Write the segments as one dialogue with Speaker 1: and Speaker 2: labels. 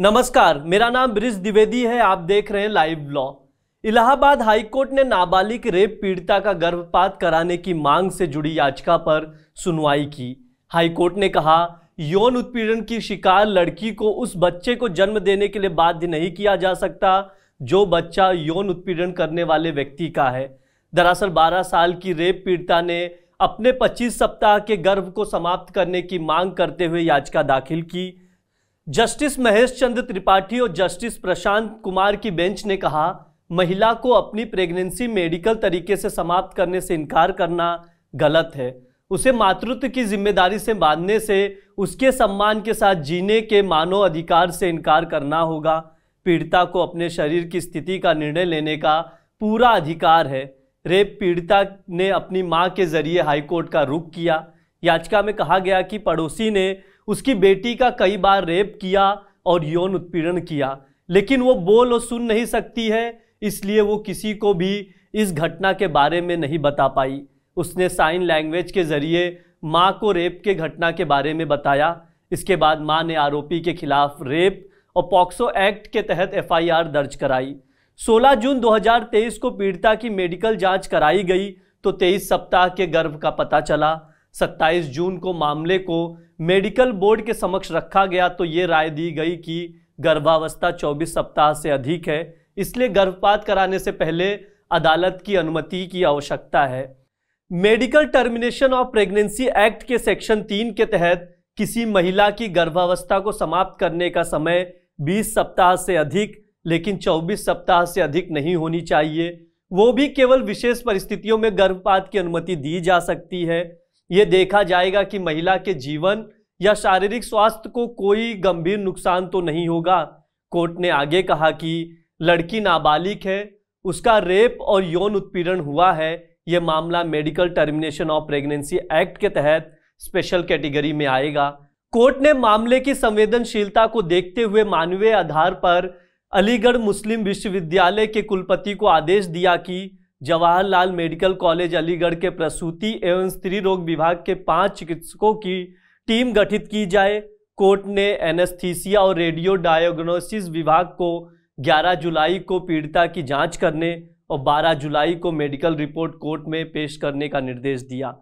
Speaker 1: नमस्कार, मेरा नाम ब्रिज द्विवेदी है, आप देख रहे हैं लाइव लॉ इलाहाबाद हाईकोर्ट ने नाबालिग रेप पीड़िता का गर्भपात कराने की मांग से जुड़ी याचिका पर सुनवाई की। हाईकोर्ट ने कहा, यौन उत्पीड़न की शिकार लड़की को उस बच्चे को जन्म देने के लिए बाध्य नहीं किया जा सकता, जो बच्चा यौन उत्पीड़न करने वाले व्यक्ति का है। दरअसल 12 साल की रेप पीड़िता ने अपने 25 सप्ताह के गर्भ को समाप्त करने की मांग करते हुए याचिका दाखिल की। जस्टिस महेश चंद्र त्रिपाठी और जस्टिस प्रशांत कुमार की बेंच ने कहा, महिला को अपनी प्रेगनेंसी मेडिकल तरीके से समाप्त करने से इनकार करना गलत है। उसे मातृत्व की ज़िम्मेदारी से बांधने से, उसके सम्मान के साथ जीने के मानव अधिकार से इनकार करना होगा। पीड़िता को अपने शरीर की स्थिति का निर्णय लेने का पूरा अधिकार है। रेप पीड़िता ने अपनी माँ के ज़रिए हाईकोर्ट का रुख किया। याचिका में कहा गया कि पड़ोसी ने उसकी बेटी का कई बार रेप किया और यौन उत्पीड़न किया। लेकिन वो बोल और सुन नहीं सकती है, इसलिए वो किसी को भी इस घटना के बारे में नहीं बता पाई। उसने साइन लैंग्वेज के ज़रिए माँ को रेप के घटना के बारे में बताया। इसके बाद माँ ने आरोपी के खिलाफ रेप और पॉक्सो एक्ट के तहत एफआईआर दर्ज कराई। 16 जून 2023 को पीड़िता की मेडिकल जाँच कराई गई तो 23 सप्ताह के गर्भ का पता चला। 27 जून को मामले को मेडिकल बोर्ड के समक्ष रखा गया तो ये राय दी गई कि गर्भावस्था 24 सप्ताह से अधिक है। इसलिए गर्भपात कराने से पहले अदालत की अनुमति की आवश्यकता है। Medical termination of pregnancy act के सेक्शन तीन के तहत किसी महिला की गर्भावस्था को समाप्त करने का समय 20 सप्ताह से अधिक, लेकिन 24 सप्ताह से अधिक नहीं होनी चाहिए। वो भी केवल विशेष परिस्थितियों में गर्भपात की अनुमति दी जा सकती है। ये देखा जाएगा कि महिला के जीवन या शारीरिक स्वास्थ्य को कोई गंभीर नुकसान तो नहीं होगा। कोर्ट ने आगे कहा कि लड़की नाबालिग है, उसका रेप और यौन उत्पीड़न हुआ है। यह मामला medical termination of pregnancy act के तहत स्पेशल कैटेगरी में आएगा। कोर्ट ने मामले की संवेदनशीलता को देखते हुए मानवीय आधार पर अलीगढ़ मुस्लिम विश्वविद्यालय के कुलपति को आदेश दिया कि जवाहरलाल मेडिकल कॉलेज, अलीगढ़ के प्रसूति एवं स्त्री रोग विभाग के पाँच चिकित्सकों की टीम गठित की जाए। कोर्ट ने एनेस्थीसिया और रेडियो डायग्नोसिस विभाग को 11 जुलाई को पीड़िता की जाँच करने और 12 जुलाई को मेडिकल रिपोर्ट कोर्ट में पेश करने का निर्देश दिया।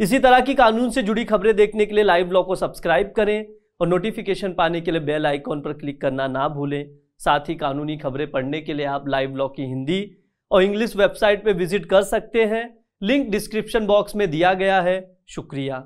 Speaker 1: इसी तरह की कानून से जुड़ी खबरें देखने के लिए लाइव लॉ को सब्सक्राइब करें और नोटिफिकेशन पाने के लिए बेल आइकॉन पर क्लिक करना ना भूलें। साथ ही कानूनी खबरें पढ़ने के लिए आप लाइव लॉ की हिंदी और इंग्लिश वेबसाइट पे विज़िट कर सकते हैं। लिंक डिस्क्रिप्शन बॉक्स में दिया गया है। शुक्रिया।